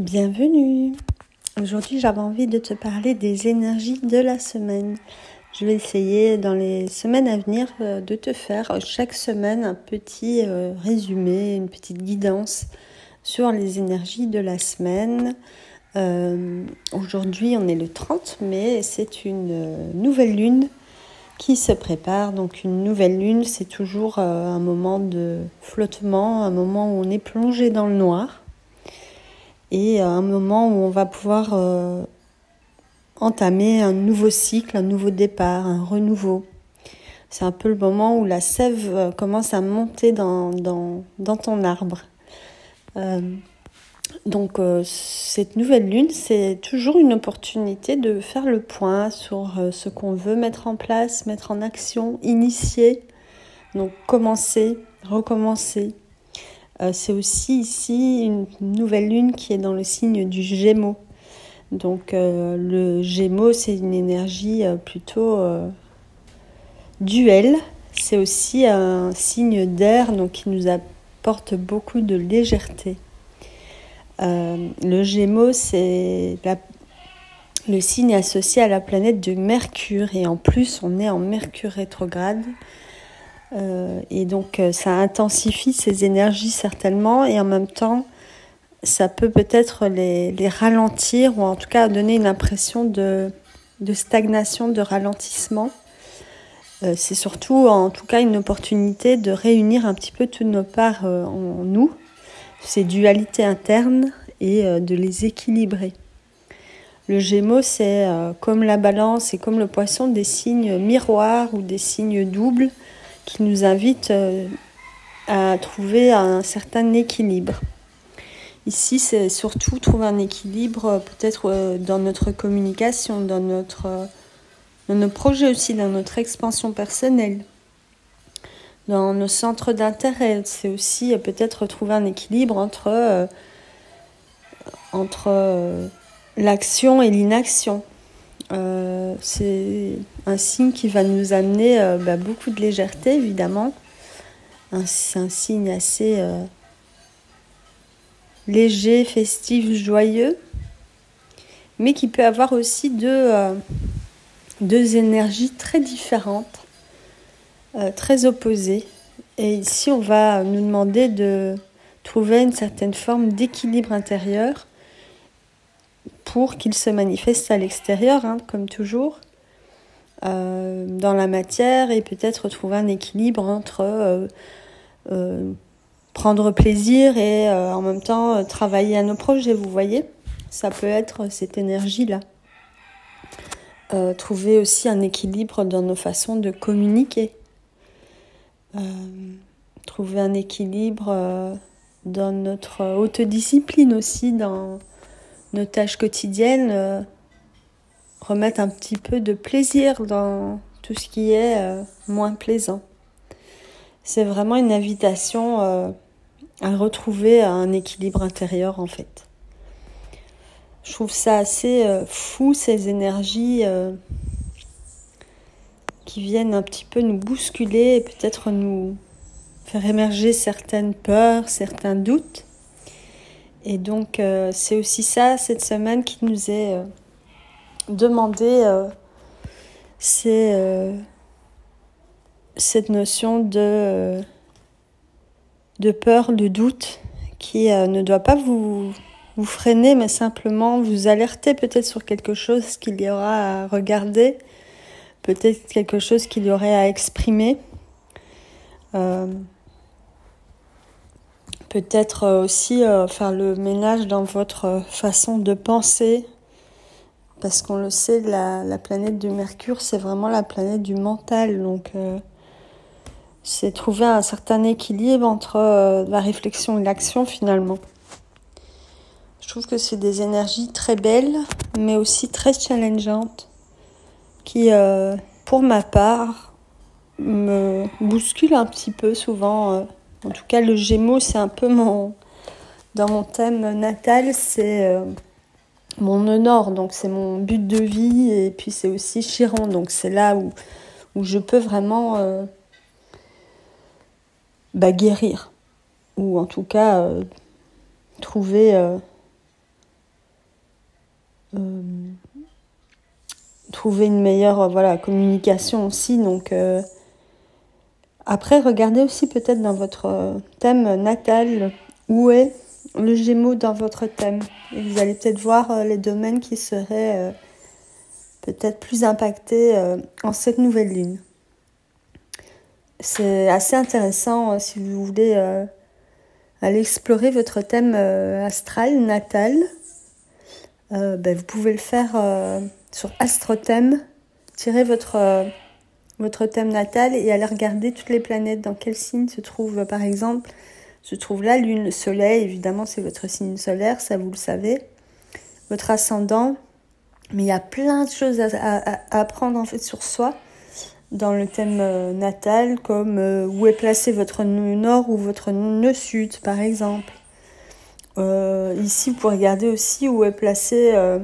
Bienvenue. Aujourd'hui, j'avais envie de te parler des énergies de la semaine. Je vais essayer dans les semaines à venir euh, de te faire chaque semaine un petit euh, résumé, une petite guidance sur les énergies de la semaine. Euh, aujourd'hui, on est le 30 mai, c'est une nouvelle lune qui se prépare. Donc une nouvelle lune, c'est toujours un moment de flottement, un moment où on est plongé dans le noir et un moment où on va pouvoir euh, entamer un nouveau cycle, un nouveau départ, un renouveau. C'est un peu le moment où la sève euh, commence à monter dans, ton arbre. Euh, donc cette nouvelle lune, c'est toujours une opportunité de faire le point sur ce qu'on veut mettre en place, mettre en action, initier. Donc commencer, recommencer. Euh, c'est aussi ici une nouvelle lune qui est dans le signe du Gémeaux. Donc euh, le Gémeaux, c'est une énergie euh, plutôt duel. C'est aussi un signe d'air, qui nous apporte beaucoup de légèreté. le Gémeaux, c'est le signe associé à la planète de Mercure, et en plus, on est en Mercure rétrograde. Euh, et donc euh, ça intensifie ces énergies certainement et en même temps ça peut peut-être les, les, ralentir ou en tout cas donner une impression de, de stagnation, de ralentissement. Euh, c'est surtout en tout cas une opportunité de réunir un petit peu toutes nos parts en nous, ces dualités internes et de les équilibrer. Le Gémeaux, c'est comme la balance et comme le poisson des signes miroirs ou des signes doubles qui nous invite euh, à trouver un certain équilibre. Ici, c'est surtout trouver un équilibre euh, peut-être euh, dans notre communication, dans, notre, dans nos projets aussi, dans notre expansion personnelle, dans nos centres d'intérêt. C'est aussi peut-être trouver un équilibre entre, entre l'action et l'inaction. Euh, c'est un signe qui va nous amener euh, bah, beaucoup de légèreté, évidemment. C'est un signe assez euh, léger, festif, joyeux, mais qui peut avoir aussi deux, deux énergies très différentes, très opposées. Et ici, on va nous demander de trouver une certaine forme d'équilibre intérieur pour qu'il se manifeste à l'extérieur, hein, comme toujours, euh, dans la matière et peut-être trouver un équilibre entre euh, euh, prendre plaisir et en même temps travailler à nos projets, vous voyez Ça peut être cette énergie-là. trouver aussi un équilibre dans nos façons de communiquer. trouver un équilibre dans notre haute discipline aussi, dans nos tâches quotidiennes, euh, remettre un petit peu de plaisir dans tout ce qui est euh, moins plaisant. C'est vraiment une invitation euh, à retrouver un équilibre intérieur en fait. Je trouve ça assez fou ces énergies qui viennent un petit peu nous bousculer et peut-être nous faire émerger certaines peurs, certains doutes. Et donc, euh, c'est aussi ça, cette semaine, qui nous est euh, demandé, euh, c'est cette notion de, de peur, de doute, qui ne doit pas vous, vous freiner, mais simplement vous alerter peut-être sur quelque chose qu'il y aura à regarder, peut-être quelque chose qu'il y aurait à exprimer peut-être euh, aussi euh, faire le ménage dans votre euh, façon de penser. Parce qu'on le sait, la, planète de Mercure, c'est vraiment la planète du mental. Donc, c'est trouver un certain équilibre entre la réflexion et l'action finalement. Je trouve que c'est des énergies très belles, mais aussi très challengeantes, qui, pour ma part, me bousculent un petit peu souvent en tout cas, le Gémeaux, c'est un peu mon. Dans mon thème natal, c'est euh, mon honor, donc c'est mon but de vie, et puis c'est aussi Chiron, donc c'est là où, où je peux vraiment euh, bah, guérir, ou en tout cas euh, trouver. trouver une meilleure voilà, communication aussi donc après, regardez aussi peut-être dans votre thème natal où est le Gémeaux dans votre thème. Et vous allez peut-être voir les domaines qui seraient peut-être plus impactés en cette nouvelle lune. C'est assez intéressant si vous voulez aller explorer votre thème astral, natal. Ben, vous pouvez le faire sur Astrothème, tirez votre, euh, votre thème natal et allez regarder toutes les planètes, dans quel signe se trouve, par exemple, se trouve la Lune, le Soleil, évidemment c'est votre signe solaire, ça vous le savez, votre ascendant, mais il y a plein de choses à, apprendre en fait sur soi dans le thème euh, natal, comme euh, où est placé votre nœud nord ou votre nœud sud, par exemple. ici, vous pouvez regarder aussi où est placé euh,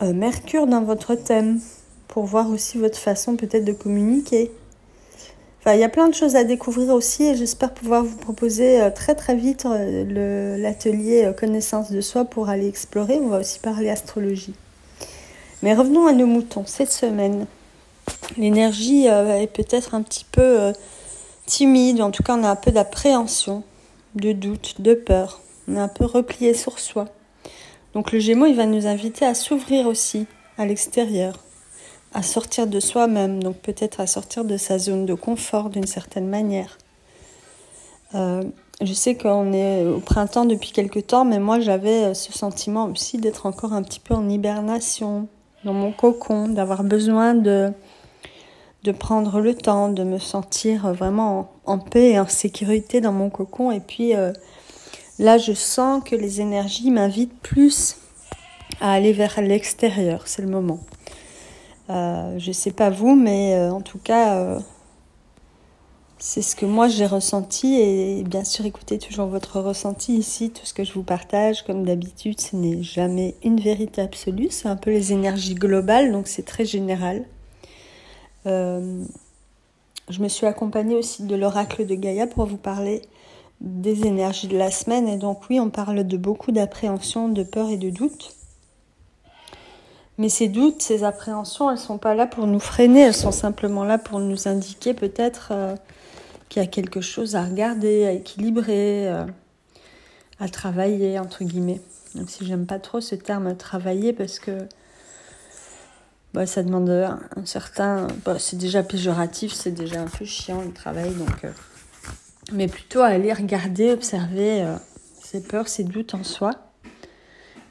Mercure dans votre thème pour voir aussi votre façon peut-être de communiquer. Enfin, il y a plein de choses à découvrir aussi et j'espère pouvoir vous proposer euh, très très vite euh, l'atelier connaissance de soi pour aller explorer. On va aussi parler astrologie. Mais revenons à nos moutons. Cette semaine, l'énergie est peut-être un petit peu timide, en tout cas on a un peu d'appréhension, de doute, de peur. On est un peu replié sur soi. Donc le Gémeaux, il va nous inviter à s'ouvrir aussi à l'extérieur, à sortir de soi-même, donc peut-être à sortir de sa zone de confort d'une certaine manière. Euh, je sais qu'on est au printemps depuis quelque temps, mais moi j'avais euh, ce sentiment aussi d'être encore un petit peu en hibernation, dans mon cocon, d'avoir besoin de, de prendre le temps, de me sentir vraiment en, paix et en sécurité dans mon cocon. Et puis euh, Là, je sens que les énergies m'invitent plus à aller vers l'extérieur. C'est le moment. Euh, je ne sais pas vous, mais euh, en tout cas, euh, c'est ce que moi j'ai ressenti. Et bien sûr, écoutez toujours votre ressenti ici. Tout ce que je vous partage, comme d'habitude, ce n'est jamais une vérité absolue. C'est un peu les énergies globales, donc c'est très général. je me suis accompagnée aussi de l'oracle de Gaïa pour vous parler des énergies de la semaine. Et donc oui, on parle de beaucoup d'appréhension, de peur et de doute. Mais ces doutes, ces appréhensions, elles ne sont pas là pour nous freiner, elles sont simplement là pour nous indiquer peut-être euh, qu'il y a quelque chose à regarder, à équilibrer, euh, à travailler, entre guillemets. Même si j'aime pas trop ce terme travailler parce que bah, ça demande un, certain... Bah, c'est déjà péjoratif, c'est déjà un peu chiant le travail, donc... Euh, mais plutôt à aller regarder, observer ses peurs, ses doutes en soi.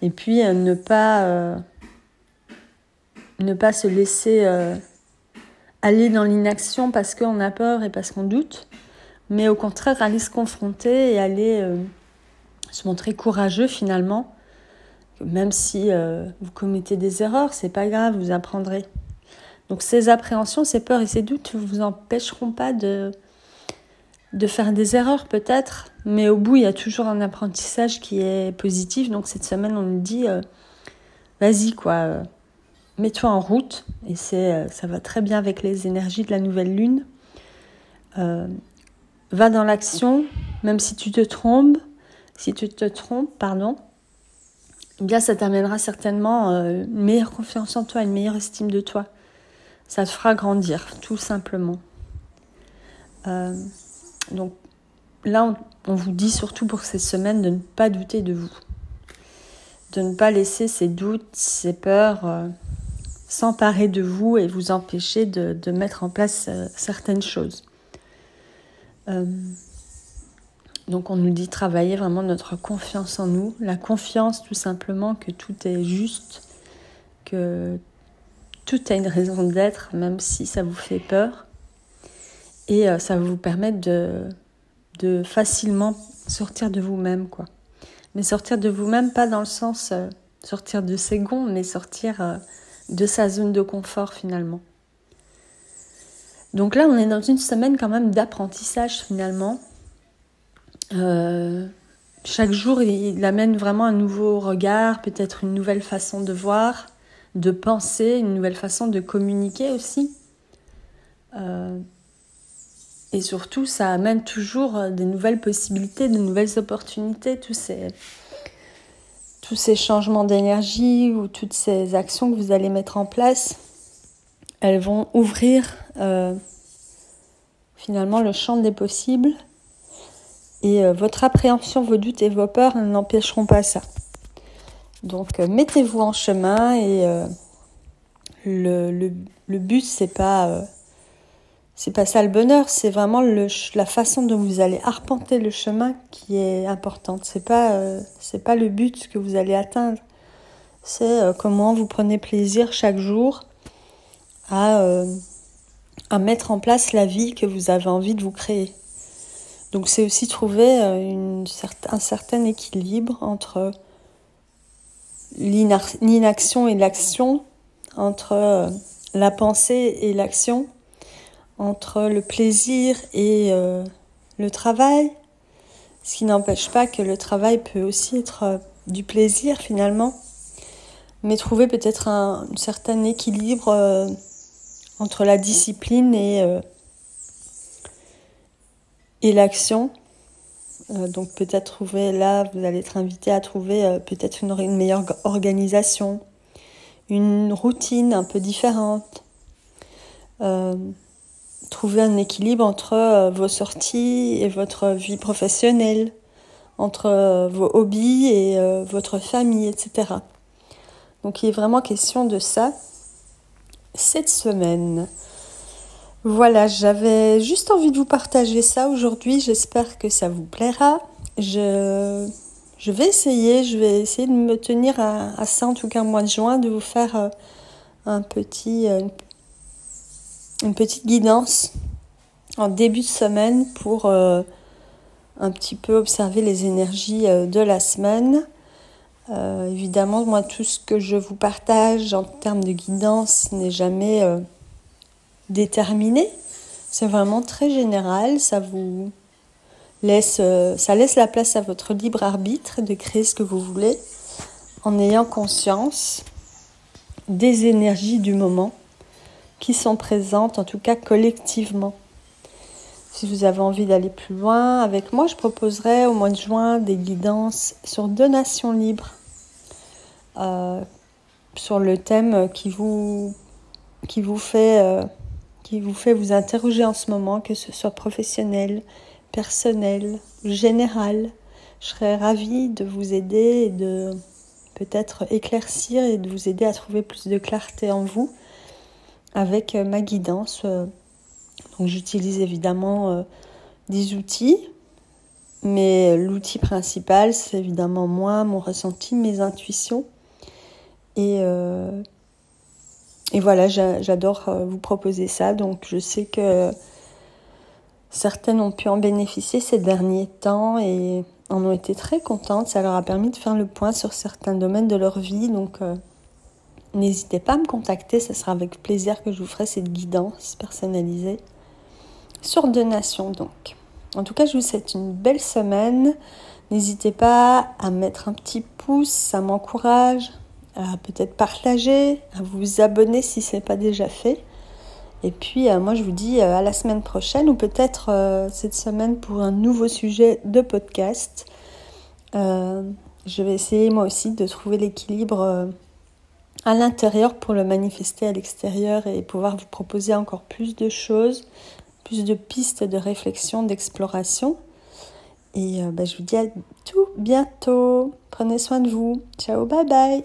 Et puis ne pas ne pas se laisser aller dans l'inaction parce qu'on a peur et parce qu'on doute, mais au contraire aller se confronter et aller se montrer courageux finalement. Même si vous commettez des erreurs, c'est pas grave, vous apprendrez. Donc ces appréhensions, ces peurs et ces doutes ne vous empêcheront pas de, de faire des erreurs peut-être, mais au bout, il y a toujours un apprentissage qui est positif. Donc cette semaine, on nous dit, euh, vas-y quoi, euh, mets-toi en route. Et c'est, euh, ça va très bien avec les énergies de la nouvelle lune. va dans l'action, même si tu te trompes, si tu te trompes, pardon. Eh bien, ça t'amènera certainement une meilleure confiance en toi, une meilleure estime de toi. Ça te fera grandir, tout simplement. Donc là, on, vous dit surtout pour cette semaine de ne pas douter de vous, de ne pas laisser ces doutes, ces peurs euh, s'emparer de vous et vous empêcher de, mettre en place euh, certaines choses. Euh, donc on nous dit travailler vraiment notre confiance en nous, la confiance tout simplement que tout est juste, que tout a une raison d'être, même si ça vous fait peur. Et euh, ça va vous permettre de, de facilement sortir de vous-même, quoi. Mais sortir de vous-même, pas dans le sens sortir de ses gonds, mais sortir de sa zone de confort finalement. Donc là, on est dans une semaine quand même d'apprentissage finalement. chaque jour, il amène vraiment un nouveau regard, peut-être une nouvelle façon de voir, de penser, une nouvelle façon de communiquer aussi. Et surtout, ça amène toujours euh, des nouvelles possibilités, de nouvelles opportunités. Tous ces, tous ces changements d'énergie ou toutes ces actions que vous allez mettre en place, elles vont ouvrir euh, finalement le champ des possibles. Et euh, votre appréhension, vos doutes et vos peurs n'empêcheront pas ça. Donc euh, mettez-vous en chemin et le, le, le, but c'est pas c'est pas ça le bonheur, c'est vraiment le, la façon dont vous allez arpenter le chemin qui est importante. C'est pas c'est pas le but que vous allez atteindre. C'est comment vous prenez plaisir chaque jour à, euh, à mettre en place la vie que vous avez envie de vous créer. Donc c'est aussi trouver euh, une, un certain équilibre entre l'inaction et l'action, entre euh, la pensée et l'action, entre le plaisir et le travail, ce qui n'empêche pas que le travail peut aussi être du plaisir finalement, mais trouver peut-être un, certain équilibre entre la discipline et, euh, et l'action. Euh, donc peut-être trouver là, vous allez être invité à trouver euh, peut-être une, meilleure organisation, une routine un peu différente. Trouver un équilibre entre vos sorties et votre vie professionnelle, entre vos hobbies et votre famille, etc. Donc il est vraiment question de ça cette semaine. Voilà, j'avais juste envie de vous partager ça aujourd'hui. J'espère que ça vous plaira. Je, je vais essayer, je vais essayer de me tenir à, ça, en tout cas mois de juin, de vous faire euh, un petit, euh, une petite guidance en début de semaine pour euh, un petit peu observer les énergies de la semaine. Euh, évidemment, moi, tout ce que je vous partage en termes de guidance n'est jamais euh, déterminé. C'est vraiment très général. Ça vous laisse, euh, ça laisse la place à votre libre arbitre de créer ce que vous voulez en ayant conscience des énergies du moment qui sont présentes, en tout cas collectivement. Si vous avez envie d'aller plus loin avec moi, je proposerai au mois de juin des guidances sur donation libre euh, sur le thème qui vous, qui, vous fait, euh, qui vous fait vous interroger en ce moment, que ce soit professionnel, personnel, général. Je serais ravie de vous aider et de peut-être éclaircir et de vous aider à trouver plus de clarté en vous avec euh, ma guidance. Donc j'utilise évidemment des outils, mais l'outil principal, c'est évidemment moi, mon ressenti, mes intuitions. Et, euh, et voilà, j'adore euh, vous proposer ça. Donc je sais que certaines ont pu en bénéficier ces derniers temps et en ont été très contentes. Ça leur a permis de faire le point sur certains domaines de leur vie. Donc euh, n'hésitez pas à me contacter, ce sera avec plaisir que je vous ferai cette guidance personnalisée sur donation donc. En tout cas, je vous souhaite une belle semaine. N'hésitez pas à mettre un petit pouce, ça m'encourage à peut-être partager, à vous abonner si ce n'est pas déjà fait. Et puis euh, moi je vous dis euh, à la semaine prochaine ou peut-être euh, cette semaine pour un nouveau sujet de podcast. je vais essayer moi aussi de trouver l'équilibre à l'intérieur pour le manifester à l'extérieur et pouvoir vous proposer encore plus de choses, plus de pistes de réflexion, d'exploration. Et bah, je vous dis à tout bientôt. Prenez soin de vous. Ciao, bye bye.